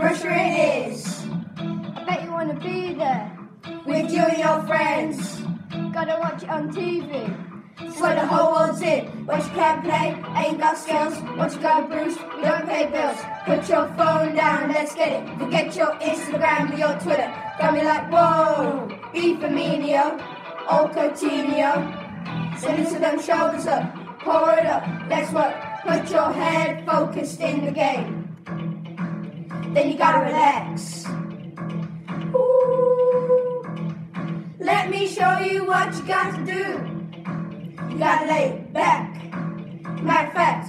It is. I bet you want to be there. With you and your friends. Gotta watch it on TV. Where the whole world's in. What you can't play, ain't got skills. What you got, Bruce? We don't pay bills. Put your phone down, let's get it. Forget your Instagram or your Twitter. Got me like, whoa, be Firmino, old Coutinho. Send it to them shoulders up, pour it up, let's work. Put your head focused in the game. Then you gotta relax. Ooh. Let me show you what you got to do. You gotta lay back. Matter of fact.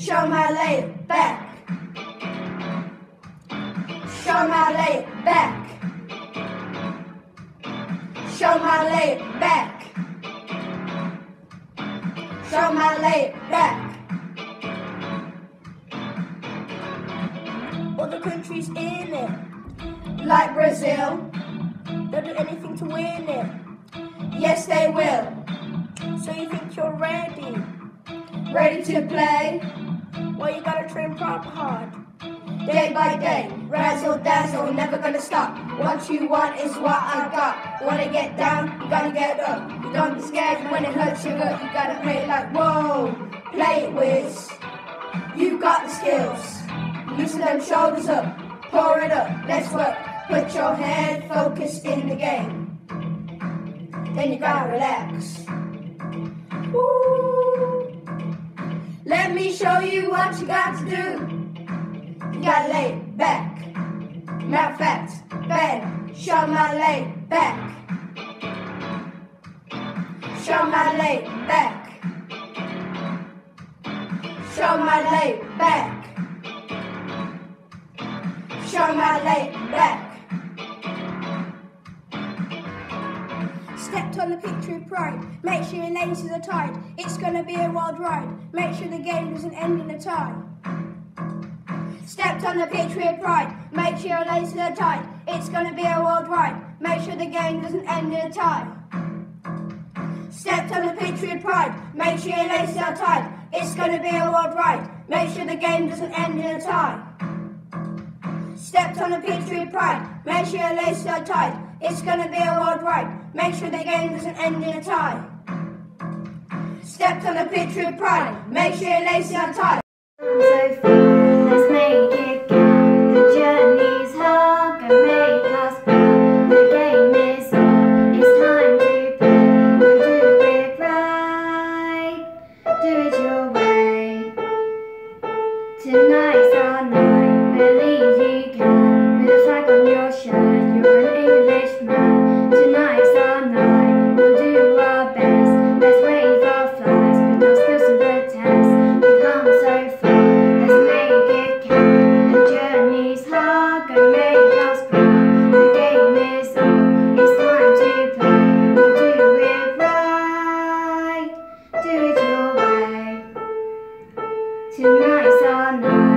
Show my lay back. Show my lay back. Show my lay back. Show my lay back. Countries in it. Like Brazil. They'll do anything to win it. Yes, they will. So you think you're ready? Ready to play? Well, you gotta train proper hard. Day by day, razzle dazzle, never gonna stop. What you want is what I got. Wanna get down, you gotta get up. You don't be scared when it hurts your gut. You gotta play it like whoa, play it whiz. Loosen them shoulders up, pour it up, let's work. Put your head focused in the game. Then you gotta relax. Ooh. Let me show you what you got to do. You gotta lay back. Matter of fact, bend. Show my lay back. Show my lay back. Show my lay back. Show my lay back. Stepped on the picture with pride. Make sure your laces are tight. It's gonna be a wild ride. Make sure the game doesn't end in a tie. Stepped on the pitch with pride. Make sure your laces are tight. It's gonna be a wild ride. Make sure the game doesn't end in a tie. Stepped on the pitch with pride. Make sure your laces are tied. It's gonna be a wild ride. Make sure the game doesn't end in a tie. Stepped on pitch with pride. Make sure your laces are tight. It's gonna be a wild ride. Make sure the game doesn't end in a tie. Stepped on the pitch with pride. Make sure your laces are tight. nice on not.